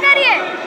करिए